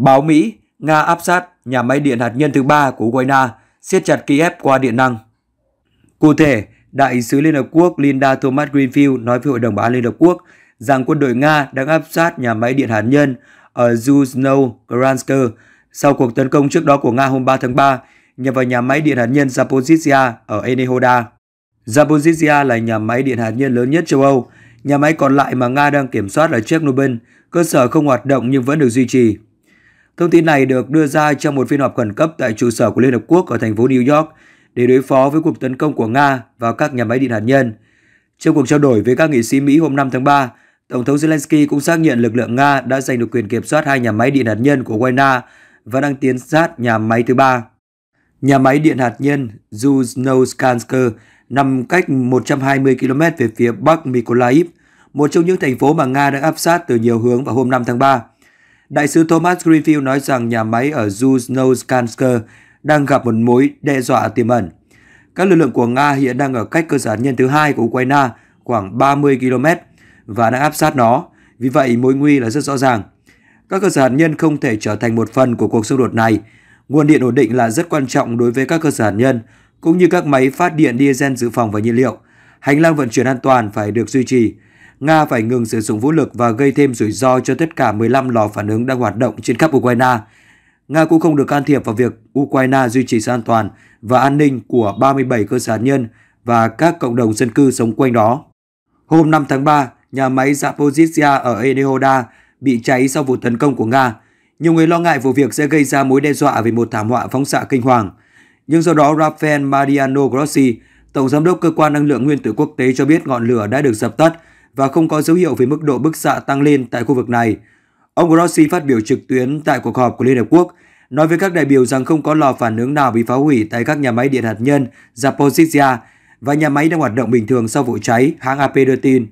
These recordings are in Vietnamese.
Báo Mỹ, Nga áp sát nhà máy điện hạt nhân thứ ba của Ukraine, siết chặt Kiev qua điện năng. Cụ thể, Đại sứ Liên Hợp Quốc Linda Thomas Greenfield nói với Hội đồng Bảo an Liên Hợp Quốc rằng quân đội Nga đang áp sát nhà máy điện hạt nhân ở Yuzhno-Kransk sau cuộc tấn công trước đó của Nga hôm 3 tháng 3 nhằm vào nhà máy điện hạt nhân Zaporizhia ở Enehoda. Zaporizhia là nhà máy điện hạt nhân lớn nhất châu Âu. Nhà máy còn lại mà Nga đang kiểm soát là Chernobyl, cơ sở không hoạt động nhưng vẫn được duy trì. Thông tin này được đưa ra trong một phiên họp khẩn cấp tại trụ sở của Liên Hợp Quốc ở thành phố New York để đối phó với cuộc tấn công của Nga vào các nhà máy điện hạt nhân. Trong cuộc trao đổi với các nghị sĩ Mỹ hôm 5 tháng 3, Tổng thống Zelensky cũng xác nhận lực lượng Nga đã giành được quyền kiểm soát hai nhà máy điện hạt nhân của Ukraine và đang tiến sát nhà máy thứ ba. Nhà máy điện hạt nhân Yuzhno-Skansk nằm cách 120 km về phía bắc Mykolaiv, một trong những thành phố mà Nga đang áp sát từ nhiều hướng vào hôm 5 tháng 3. Đại sứ Thomas Greenfield nói rằng nhà máy ở Yuzhno-Skansk đang gặp một mối đe dọa tiềm ẩn. Các lực lượng của Nga hiện đang ở cách cơ sở hạt nhân thứ hai của Ukraine khoảng 30 km và đang áp sát nó, vì vậy mối nguy là rất rõ ràng. Các cơ sở hạt nhân không thể trở thành một phần của cuộc xung đột này. Nguồn điện ổn định là rất quan trọng đối với các cơ sở hạt nhân, cũng như các máy phát điện diesel dự phòng và nhiên liệu. Hành lang vận chuyển an toàn phải được duy trì. Nga phải ngừng sử dụng vũ lực và gây thêm rủi ro cho tất cả 15 lò phản ứng đang hoạt động trên khắp Ukraine. Nga cũng không được can thiệp vào việc Ukraine duy trì sự an toàn và an ninh của 37 cơ sở hạt nhân và các cộng đồng dân cư sống quanh đó. Hôm 5 tháng 3, nhà máy Zaporizhia ở Enehoda bị cháy sau vụ tấn công của Nga. Nhiều người lo ngại vụ việc sẽ gây ra mối đe dọa về một thảm họa phóng xạ kinh hoàng. Nhưng sau đó Rafael Mariano Grossi, Tổng Giám đốc Cơ quan Năng lượng Nguyên tử Quốc tế cho biết ngọn lửa đã được dập tắt và không có dấu hiệu về mức độ bức xạ tăng lên tại khu vực này. Ông Grossi phát biểu trực tuyến tại cuộc họp của Liên Hợp Quốc, nói với các đại biểu rằng không có lò phản ứng nào bị phá hủy tại các nhà máy điện hạt nhân Zaporizhia và nhà máy đang hoạt động bình thường sau vụ cháy, hãng AP đưa tin.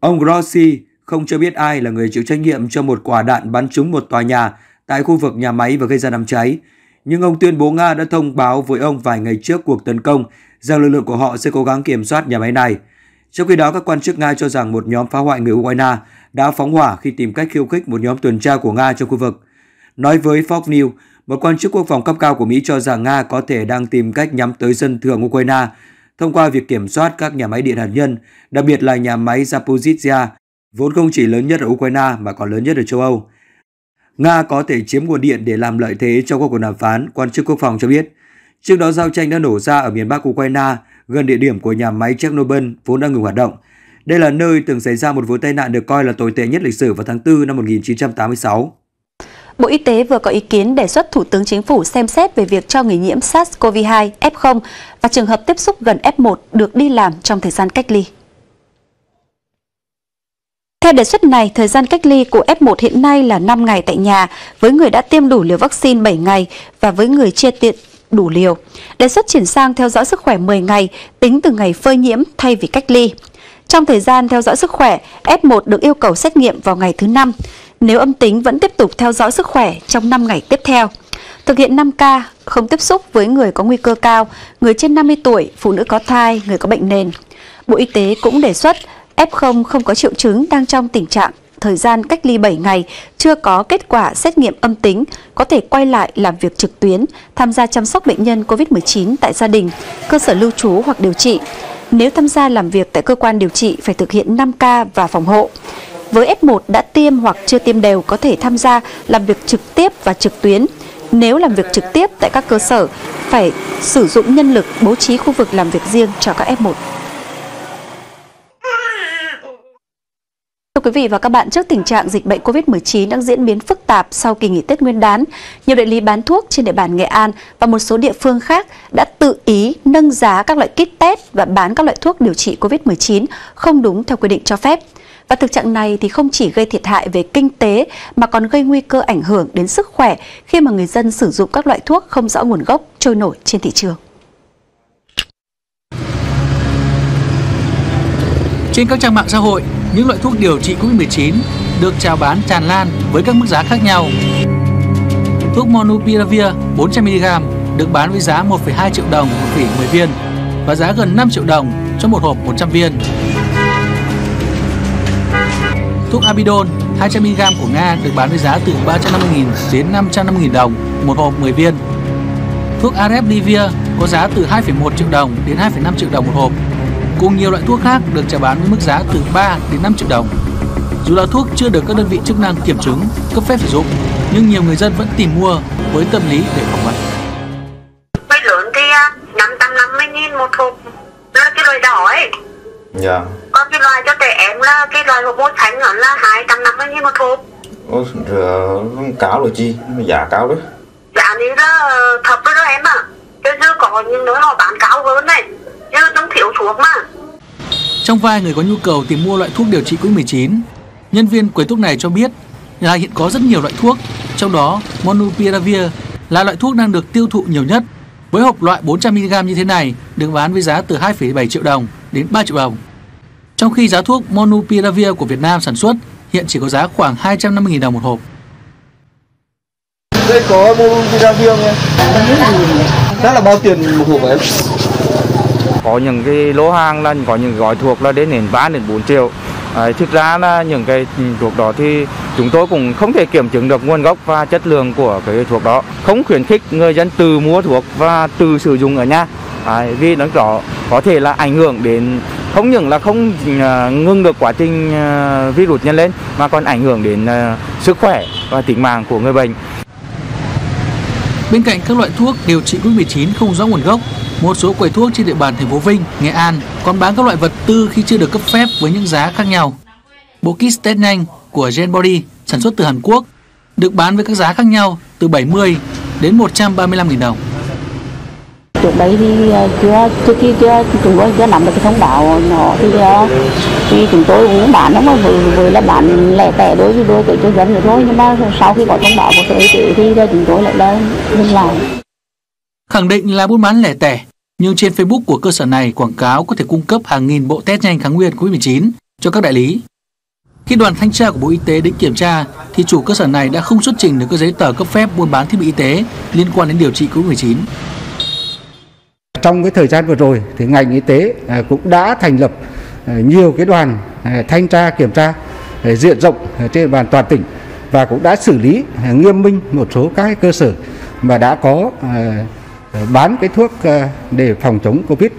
Ông Grossi không cho biết ai là người chịu trách nhiệm cho một quả đạn bắn trúng một tòa nhà tại khu vực nhà máy và gây ra đám cháy. Nhưng ông tuyên bố Nga đã thông báo với ông vài ngày trước cuộc tấn công rằng lực lượng của họ sẽ cố gắng kiểm soát nhà máy này. Trong khi đó, các quan chức Nga cho rằng một nhóm phá hoại người Ukraine đã phóng hỏa khi tìm cách khiêu khích một nhóm tuần tra của Nga trong khu vực. Nói với Fox News, một quan chức quốc phòng cấp cao của Mỹ cho rằng Nga có thể đang tìm cách nhắm tới dân thường Ukraine thông qua việc kiểm soát các nhà máy điện hạt nhân, đặc biệt là nhà máy Zaporizhia, vốn không chỉ lớn nhất ở Ukraine mà còn lớn nhất ở châu Âu. Nga có thể chiếm nguồn điện để làm lợi thế trong các cuộc đàm phán, quan chức quốc phòng cho biết. Trước đó giao tranh đã nổ ra ở miền Bắc Ukraine, gần địa điểm của nhà máy Chernobyl vốn đang ngừng hoạt động. Đây là nơi từng xảy ra một vụ tai nạn được coi là tồi tệ nhất lịch sử vào tháng 4 năm 1986. Bộ Y tế vừa có ý kiến đề xuất Thủ tướng Chính phủ xem xét về việc cho người nhiễm SARS-CoV-2 F0 và trường hợp tiếp xúc gần F1 được đi làm trong thời gian cách ly. Theo đề xuất này, thời gian cách ly của F1 hiện nay là 5 ngày tại nhà với người đã tiêm đủ liều vaccine 7 ngày và với người chưa tiện đủ liều. Đề xuất chuyển sang theo dõi sức khỏe 10 ngày tính từ ngày phơi nhiễm thay vì cách ly. Trong thời gian theo dõi sức khỏe, F1 được yêu cầu xét nghiệm vào ngày thứ 5. Nếu âm tính vẫn tiếp tục theo dõi sức khỏe trong 5 ngày tiếp theo. Thực hiện 5K, không tiếp xúc với người có nguy cơ cao, người trên 50 tuổi, phụ nữ có thai, người có bệnh nền. Bộ Y tế cũng đề xuất F0 không có triệu chứng đang trong tình trạng thời gian cách ly 7 ngày chưa có kết quả xét nghiệm âm tính có thể quay lại làm việc trực tuyến, tham gia chăm sóc bệnh nhân COVID-19 tại gia đình, cơ sở lưu trú hoặc điều trị. Nếu tham gia làm việc tại cơ quan điều trị phải thực hiện 5K và phòng hộ. Với F1 đã tiêm hoặc chưa tiêm đều có thể tham gia làm việc trực tiếp và trực tuyến. Nếu làm việc trực tiếp tại các cơ sở, phải sử dụng nhân lực bố trí khu vực làm việc riêng cho các F1. Thưa quý vị và các bạn, trước tình trạng dịch bệnh COVID-19 đang diễn biến phức tạp sau kỳ nghỉ Tết Nguyên đán, nhiều đại lý bán thuốc trên địa bàn Nghệ An và một số địa phương khác đã tự ý nâng giá các loại kit test và bán các loại thuốc điều trị COVID-19 không đúng theo quy định cho phép. Và thực trạng này thì không chỉ gây thiệt hại về kinh tế mà còn gây nguy cơ ảnh hưởng đến sức khỏe khi mà người dân sử dụng các loại thuốc không rõ nguồn gốc trôi nổi trên thị trường. Trên các trang mạng xã hội, những loại thuốc điều trị COVID-19 được chào bán tràn lan với các mức giá khác nhau. Thuốc Monupiravir 400mg được bán với giá 1,2 triệu đồng một vỉ 10 viên và giá gần 5 triệu đồng cho một hộp 100 viên. thuốc Abidol 200mg của Nga được bán với giá từ 350.000 đến 550.000 đồng một hộp 10 viên. Thuốc Arepivir có giá từ 2,1 triệu đồng đến 2,5 triệu đồng một hộp. Cùng nhiều loại thuốc khác được chào bán với mức giá từ 3 đến 5 triệu đồng. Dù là thuốc chưa được các đơn vị chức năng kiểm chứng, cấp phép sử dụng, nhưng nhiều người dân vẫn tìm mua với tâm lý để phòng bệnh. Mấy lớn thì 550 nghìn một hộp là cái loại đỏ ấy. Dạ. Còn cái loại cho trẻ em là cái loại hộp bột trắng nó là 250 nghìn một hộp. Ủa, rồi cáo rồi chi? Giá cao đấy. Giá này là thấp đó em ạ. À. Chứ có những nơi họ bán cao hơn này đang thiếu thuốc mà. Trong vai người có nhu cầu tìm mua loại thuốc điều trị COVID-19, nhân viên quầy thuốc này cho biết là hiện có rất nhiều loại thuốc, trong đó Monupiravir là loại thuốc đang được tiêu thụ nhiều nhất. Với hộp loại 400mg như thế này được bán với giá từ 2,7 triệu đồng đến 3 triệu đồng. Trong khi giá thuốc Monupiravir của Việt Nam sản xuất hiện chỉ có giá khoảng 250.000 đồng một hộp. Đây có Monupiravir nghe. Đó là bao tiền một hộp em? Có những cái lô hàng là có những gói thuốc là đến đến 3 đến 4 triệu. À, thực ra là những cái thuốc đó thì chúng tôi cũng không thể kiểm chứng được nguồn gốc và chất lượng của cái thuốc đó. Không khuyến khích người dân tự mua thuốc và tự sử dụng ở nhà. À, vì nó rõ có thể là ảnh hưởng đến không những là không uh, ngưng được quá trình uh, virus nhân lên mà còn ảnh hưởng đến uh, sức khỏe và tính mạng của người bệnh. Bên cạnh các loại thuốc điều trị COVID-19 không rõ nguồn gốc, một số quầy thuốc trên địa bàn thành phố Vinh, Nghệ An còn bán các loại vật tư khi chưa được cấp phép với những giá khác nhau. Bộ kit test nhanh của Genbody sản xuất từ Hàn Quốc được bán với các giá khác nhau từ 70 đến 135.000 đồng. Trước đấy thì ờ, chưa trước khi chưa chúng tôi chưa nắm được cái thông báo nó thì ờ, thì chúng tôi cũng bán nó mà vừa, vừa là bán lẻ tẻ đối với đôi với cho dân rồi thôi nhưng mà sau khi có thông báo của sở y tế thì chúng tôi lại là dừng lại. Khẳng định là buôn bán lẻ tẻ, nhưng trên Facebook của cơ sở này quảng cáo có thể cung cấp hàng nghìn bộ test nhanh kháng nguyên COVID-19 cho các đại lý. Khi đoàn thanh tra của Bộ Y tế đến kiểm tra, thì chủ cơ sở này đã không xuất trình được các giấy tờ cấp phép buôn bán thiết bị y tế liên quan đến điều trị COVID-19. Trong cái thời gian vừa rồi thì ngành y tế à, cũng đã thành lập à, nhiều cái đoàn à, thanh tra kiểm tra diện rộng trên bàn toàn tỉnh và cũng đã xử lý nghiêm minh một số các cơ sở mà đã có bán cái thuốc ờ, để phòng chống Covid.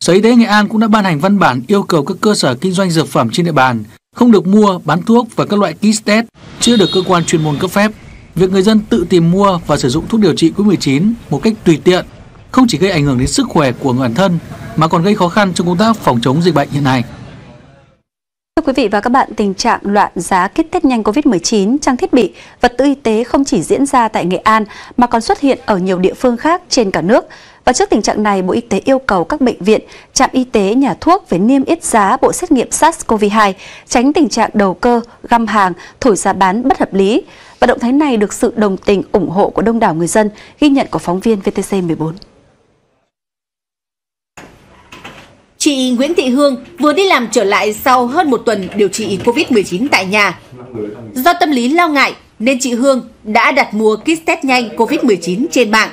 Sở Y tế Nghệ An cũng đã ban hành văn bản yêu cầu các cơ sở kinh doanh dược phẩm trên địa bàn không được mua, bán thuốc và các loại kit test chưa được cơ quan chuyên môn cấp phép. Việc người dân tự tìm mua và sử dụng thuốc điều trị COVID-19 một cách tùy tiện không chỉ gây ảnh hưởng đến sức khỏe của người bản thân mà còn gây khó khăn trong công tác phòng chống dịch bệnh hiện nay. Thưa quý vị và các bạn, tình trạng loạn giá kết tết nhanh COVID-19, trang thiết bị, vật tư y tế không chỉ diễn ra tại Nghệ An mà còn xuất hiện ở nhiều địa phương khác trên cả nước. Và trước tình trạng này, Bộ Y tế yêu cầu các bệnh viện, trạm y tế, nhà thuốc phải niêm yết giá bộ xét nghiệm SARS-CoV-2, tránh tình trạng đầu cơ, găm hàng, thổi giá bán bất hợp lý. Và động thái này được sự đồng tình ủng hộ của đông đảo người dân, ghi nhận của phóng viên VTC14. Chị Nguyễn Thị Hương vừa đi làm trở lại sau hơn một tuần điều trị COVID-19 tại nhà. Do tâm lý lo ngại nên chị Hương đã đặt mua kit test nhanh COVID-19 trên mạng.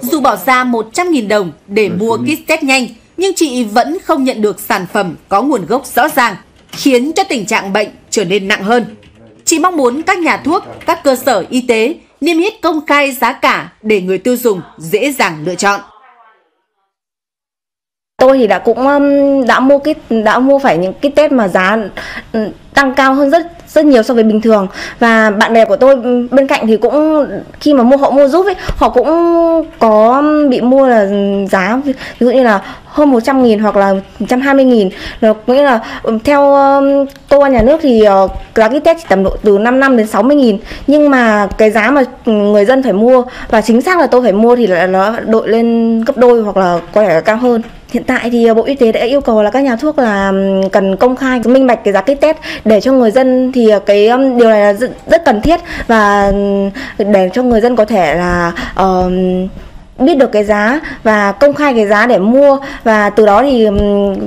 Dù bỏ ra 100.000 đồng để mua kit test nhanh, nhưng chị vẫn không nhận được sản phẩm có nguồn gốc rõ ràng, khiến cho tình trạng bệnh trở nên nặng hơn. Chị mong muốn các nhà thuốc, các cơ sở y tế niêm yết công khai giá cả để người tiêu dùng dễ dàng lựa chọn. Tôi thì đã cũng um, đã mua cái đã mua phải những cái test mà giá ừ, tăng cao hơn rất rất nhiều so với bình thường. Và bạn bè của tôi ừ, bên cạnh thì cũng, khi mà mua, họ mua giúp ấy, họ cũng có um, bị mua là giá, ví dụ như là hơn 100 nghìn hoặc là 120 nghìn. Là nghĩa là theo cơ quan nhà nước thì ờ, giá kit test chỉ tầm độ từ 5 năm đến 60 nghìn. Nhưng mà cái giá mà người dân phải mua và chính xác là tôi phải mua thì là nó đội lên gấp đôi hoặc là có thể là cao hơn. Hiện tại thì ờ, Bộ Y tế đã yêu cầu là các nhà thuốc là cần công khai minh bạch cái giá kit test để cho người dân thì ờ, cái điều này là rất, rất cần thiết và để cho người dân có thể là uh, biết được cái giá và công khai cái giá để mua và từ đó thì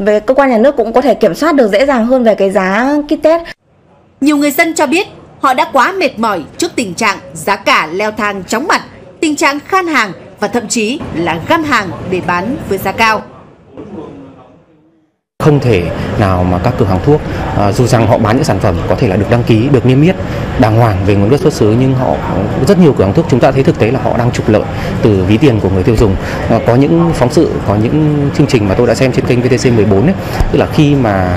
về cơ quan nhà nước cũng có thể kiểm soát được dễ dàng hơn về cái giá kit test. Nhiều người dân cho biết họ đã quá mệt mỏi trước tình trạng giá cả leo thang chóng mặt, tình trạng khan hàng và thậm chí là găm hàng để bán với giá cao. Không thể nào mà các cửa hàng thuốc à, dù rằng họ bán những sản phẩm có thể là được đăng ký, được niêm yết đàng hoàng về nguồn gốc xuất xứ nhưng họ rất nhiều cửa hàng thuốc chúng ta thấy thực tế là họ đang trục lợi từ ví tiền của người tiêu dùng. À, có những phóng sự, có những chương trình mà tôi đã xem trên kênh VTC 14 ấy, tức là khi mà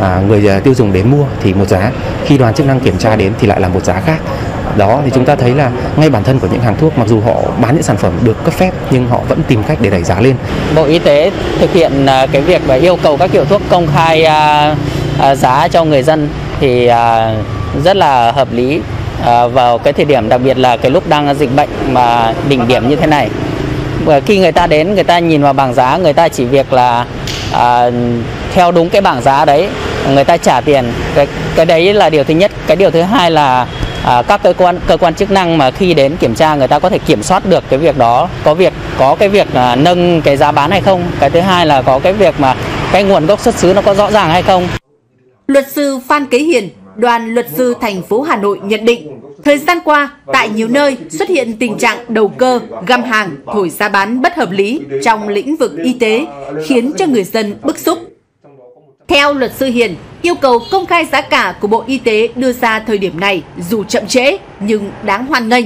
à, người à, tiêu dùng đến mua thì một giá, khi đoàn chức năng kiểm tra đến thì lại là một giá khác đó thì chúng ta thấy là ngay bản thân của những hàng thuốc mặc dù họ bán những sản phẩm được cấp phép nhưng họ vẫn tìm cách để đẩy giá lên. Bộ Y tế thực hiện à, cái việc và yêu cầu các hiệu thuốc công khai à, à, giá cho người dân thì rất là hợp lý vào cái thời điểm đặc biệt là cái lúc đang dịch bệnh mà đỉnh điểm như thế này. Khi người ta đến người ta nhìn vào bảng giá người ta chỉ việc là à, theo đúng cái bảng giá đấy người ta trả tiền cái cái đấy là điều thứ nhất cái điều thứ hai là à, các cơ quan cơ quan chức năng mà khi đến kiểm tra người ta có thể kiểm soát được cái việc đó có việc có cái việc à, nâng cái giá bán hay không cái thứ hai là có cái việc mà cái nguồn gốc xuất xứ nó có rõ ràng hay không luật sư Phan Kế Hiền đoàn luật sư thành phố Hà Nội nhận định Thời gian qua, tại nhiều nơi xuất hiện tình trạng đầu cơ, găm hàng, thổi giá bán bất hợp lý trong lĩnh vực y tế, khiến cho người dân bức xúc. Theo luật sư Hiền, yêu cầu công khai giá cả của Bộ Y tế đưa ra thời điểm này dù chậm trễ nhưng đáng hoan nghênh.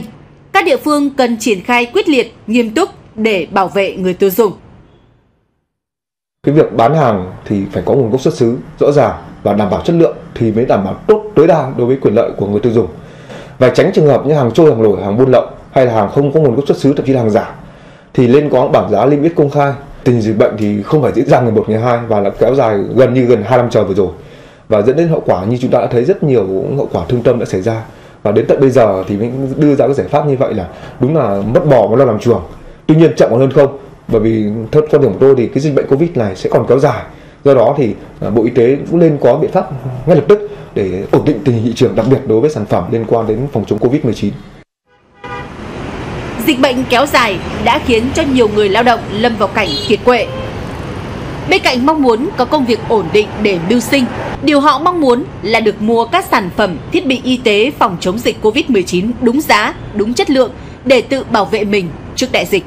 Các địa phương cần triển khai quyết liệt, nghiêm túc để bảo vệ người tiêu dùng. Cái việc bán hàng thì phải có nguồn gốc xuất xứ rõ ràng và đảm bảo chất lượng thì mới đảm bảo tốt tối đa đối với quyền lợi của người tiêu dùng. Và tránh trường hợp như hàng trôi, hàng lổi, hàng buôn lậu hay là hàng không có nguồn gốc xuất xứ thậm chí là hàng giả thì lên có bảng giá niêm yết công khai tình dịch bệnh thì không phải diễn ra ngày một, ngày hai và là kéo dài gần như gần hai năm trời vừa rồi. Và dẫn đến hậu quả như chúng ta đã thấy rất nhiều hậu quả thương tâm đã xảy ra. Và đến tận bây giờ thì mình đưa ra cái giải pháp như vậy là đúng là mất bò mà lo làm chuồng. Tuy nhiên chậm hơn không, bởi vì theo quan điểm của tôi thì cái dịch bệnh covid này sẽ còn kéo dài. Do đó thì à, bộ y tế cũng nên có biện pháp ngay lập tức để ổn định tình hình thị trường, đặc biệt đối với sản phẩm liên quan đến phòng chống covid 19 Dịch bệnh kéo dài đã khiến cho nhiều người lao động lâm vào cảnh kiệt quệ. Bên cạnh mong muốn có công việc ổn định để mưu sinh, điều họ mong muốn là được mua các sản phẩm thiết bị y tế phòng chống dịch Covid-19 đúng giá, đúng chất lượng để tự bảo vệ mình trước đại dịch.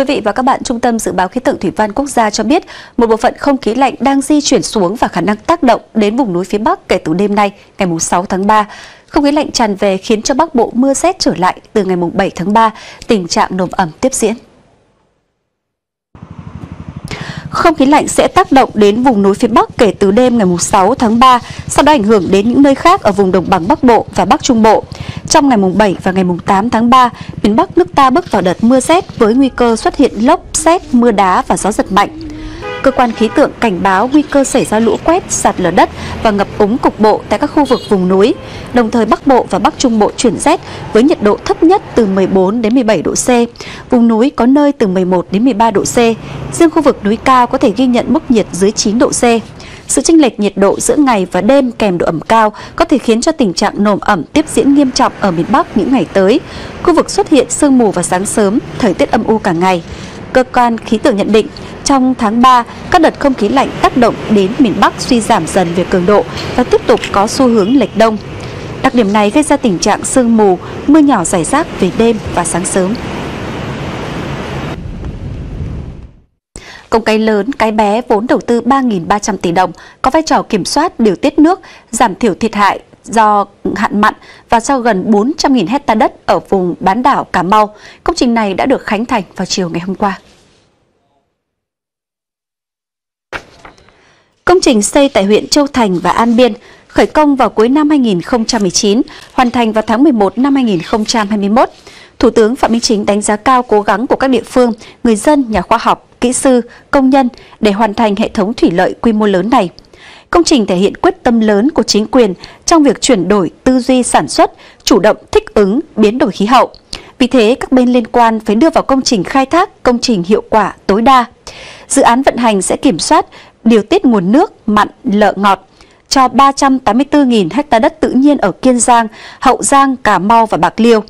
Quý vị và các bạn, Trung tâm Dự báo Khí tượng Thủy văn Quốc gia cho biết một bộ phận không khí lạnh đang di chuyển xuống và khả năng tác động đến vùng núi phía Bắc kể từ đêm nay, ngày 6 tháng 3. Không khí lạnh tràn về khiến cho Bắc Bộ mưa rét trở lại từ ngày 7 tháng 3, tình trạng nồm ẩm tiếp diễn. Không khí lạnh sẽ tác động đến vùng núi phía Bắc kể từ đêm ngày 6 tháng 3, sau đó ảnh hưởng đến những nơi khác ở vùng đồng bằng Bắc Bộ và Bắc Trung Bộ. Trong ngày 7 và ngày 8 tháng 3, miền Bắc nước ta bước vào đợt mưa rét với nguy cơ xuất hiện lốc, xét, mưa đá và gió giật mạnh cơ quan khí tượng cảnh báo nguy cơ xảy ra lũ quét, sạt lở đất và ngập úng cục bộ tại các khu vực vùng núi. Đồng thời Bắc Bộ và Bắc Trung Bộ chuyển rét với nhiệt độ thấp nhất từ 14 đến 17 độ C. Vùng núi có nơi từ 11 đến 13 độ C. Riêng khu vực núi cao có thể ghi nhận mức nhiệt dưới 9 độ C. Sự chênh lệch nhiệt độ giữa ngày và đêm kèm độ ẩm cao có thể khiến cho tình trạng nồm ẩm tiếp diễn nghiêm trọng ở miền Bắc những ngày tới. Khu vực xuất hiện sương mù vào sáng sớm, thời tiết âm u cả ngày. Cơ quan khí tượng nhận định trong tháng 3, các đợt không khí lạnh tác động đến miền Bắc suy giảm dần về cường độ và tiếp tục có xu hướng lệch đông. Đặc điểm này gây ra tình trạng sương mù, mưa nhỏ rải rác về đêm và sáng sớm. Công cái lớn, cái bé vốn đầu tư 3.300 tỷ đồng có vai trò kiểm soát điều tiết nước, giảm thiểu thiệt hại do hạn mặn và sau gần 400.000 hecta đất ở vùng bán đảo Cà Mau. Công trình này đã được khánh thành vào chiều ngày hôm qua. Công trình xây tại huyện Châu Thành và An Biên khởi công vào cuối năm 2019, hoàn thành vào tháng 11 năm 2021. Thủ tướng Phạm Minh Chính đánh giá cao cố gắng của các địa phương, người dân, nhà khoa học, kỹ sư, công nhân để hoàn thành hệ thống thủy lợi quy mô lớn này. Công trình thể hiện quyết tâm lớn của chính quyền trong việc chuyển đổi tư duy sản xuất, chủ động thích ứng biến đổi khí hậu. Vì thế, các bên liên quan phải đưa vào công trình khai thác công trình hiệu quả tối đa. Dự án vận hành sẽ kiểm soát điều tiết nguồn nước mặn lợ ngọt cho 384.000 ha đất tự nhiên ở Kiên Giang, Hậu Giang, Cà Mau và Bạc Liêu.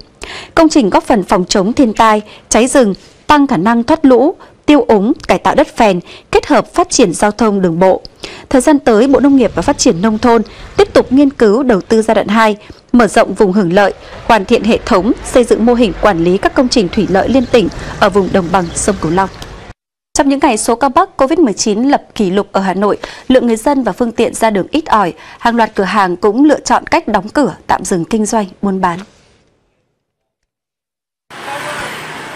Công trình góp phần phòng chống thiên tai, cháy rừng, tăng khả năng thoát lũ, tiêu úng, cải tạo đất phèn, kết hợp phát triển giao thông đường bộ. Thời gian tới, Bộ Nông nghiệp và Phát triển Nông thôn tiếp tục nghiên cứu đầu tư giai đoạn 2, mở rộng vùng hưởng lợi, hoàn thiện hệ thống, xây dựng mô hình quản lý các công trình thủy lợi liên tỉnh ở vùng đồng bằng sông Cửu Long. Trong những ngày số ca mắc COVID-19 lập kỷ lục ở Hà Nội, lượng người dân và phương tiện ra đường ít ỏi, hàng loạt cửa hàng cũng lựa chọn cách đóng cửa, tạm dừng kinh doanh, buôn bán.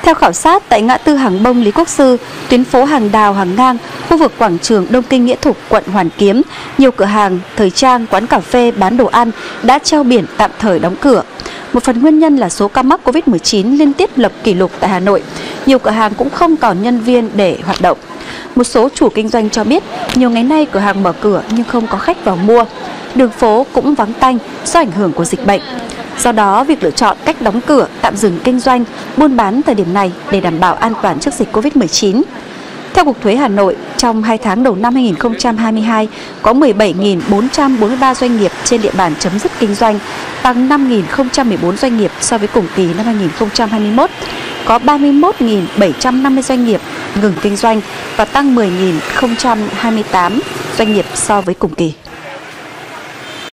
Theo khảo sát tại ngã tư Hàng Bông Lý Quốc Sư, tuyến phố Hàng Đào Hàng Ngang, khu vực quảng trường Đông Kinh Nghĩa Thục, quận Hoàn Kiếm, nhiều cửa hàng, thời trang, quán cà phê bán đồ ăn đã treo biển tạm thời đóng cửa. Một phần nguyên nhân là số ca mắc COVID-19 liên tiếp lập kỷ lục tại Hà Nội. Nhiều cửa hàng cũng không còn nhân viên để hoạt động. Một số chủ kinh doanh cho biết nhiều ngày nay cửa hàng mở cửa nhưng không có khách vào mua. Đường phố cũng vắng tanh do ảnh hưởng của dịch bệnh. Do đó, việc lựa chọn cách đóng cửa, tạm dừng kinh doanh, buôn bán thời điểm này để đảm bảo an toàn trước dịch COVID-19. Theo Cục Thuế Hà Nội, trong 2 tháng đầu năm 2022, có 17.443 doanh nghiệp trên địa bàn chấm dứt kinh doanh, tăng 5.014 doanh nghiệp so với cùng kỳ năm 2021. Có 31.750 doanh nghiệp ngừng kinh doanh và tăng 10.028 doanh nghiệp so với cùng kỳ.